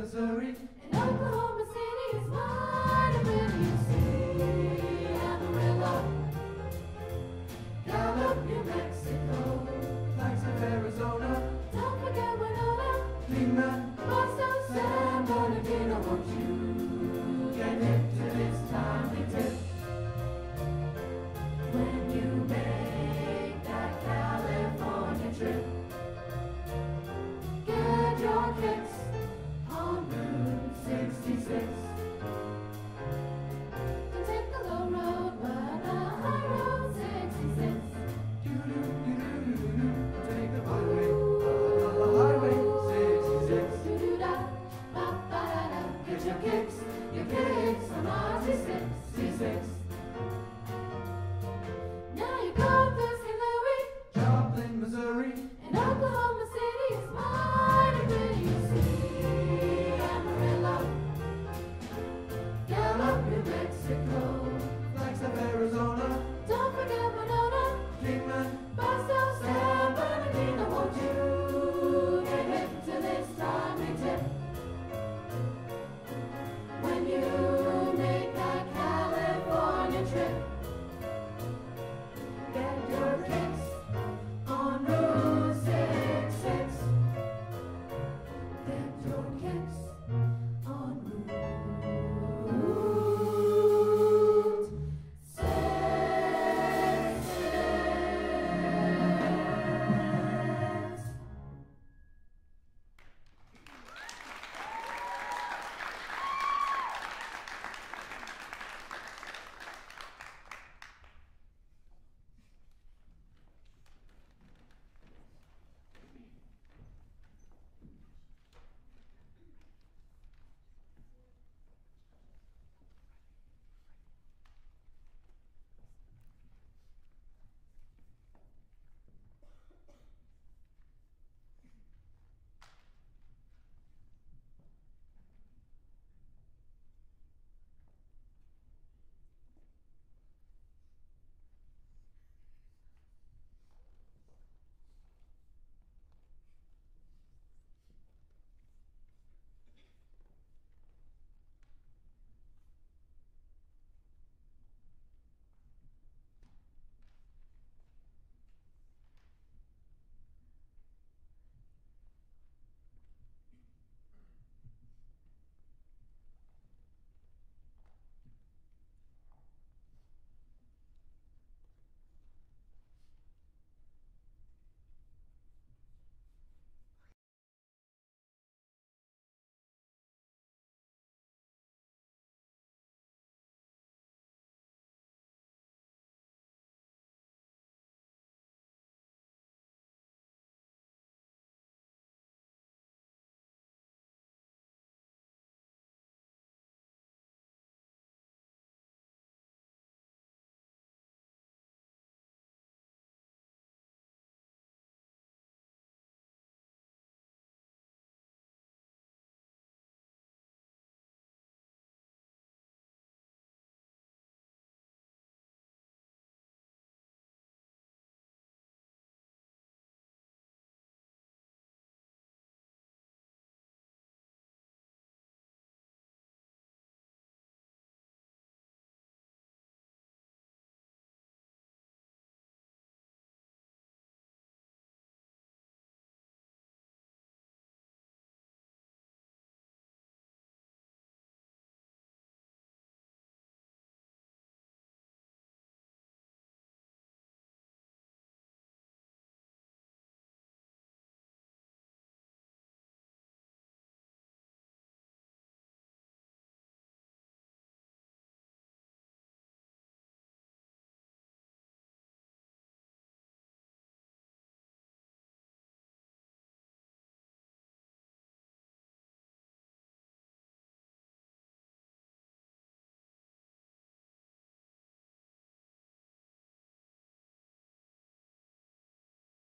Missouri and Oklahoma. Mexico.